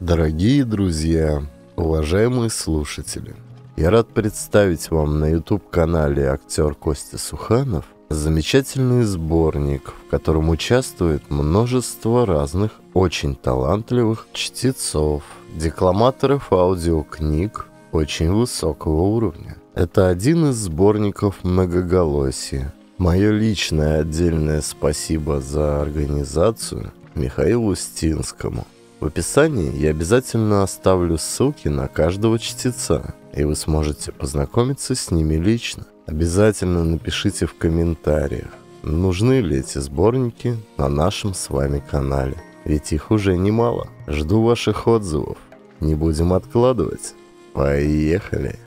Дорогие друзья, уважаемые слушатели, я рад представить вам на YouTube-канале актер Костя Суханов замечательный сборник, в котором участвует множество разных очень талантливых чтецов, декламаторов аудиокниг очень высокого уровня. Это один из сборников многоголосия. Мое личное отдельное спасибо за организацию Михаилу Стинскому. В описании я обязательно оставлю ссылки на каждого чтеца, и вы сможете познакомиться с ними лично. Обязательно напишите в комментариях, нужны ли эти сборники на нашем с вами канале. Ведь их уже немало. Жду ваших отзывов. Не будем откладывать. Поехали!